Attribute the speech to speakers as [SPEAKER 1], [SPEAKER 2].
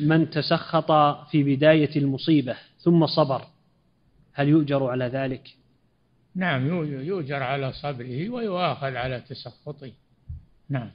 [SPEAKER 1] من تسخط في بداية المصيبة ثم صبر هل يؤجر على ذلك؟
[SPEAKER 2] نعم يؤجر على صبره ويؤاخذ على تسخطه نعم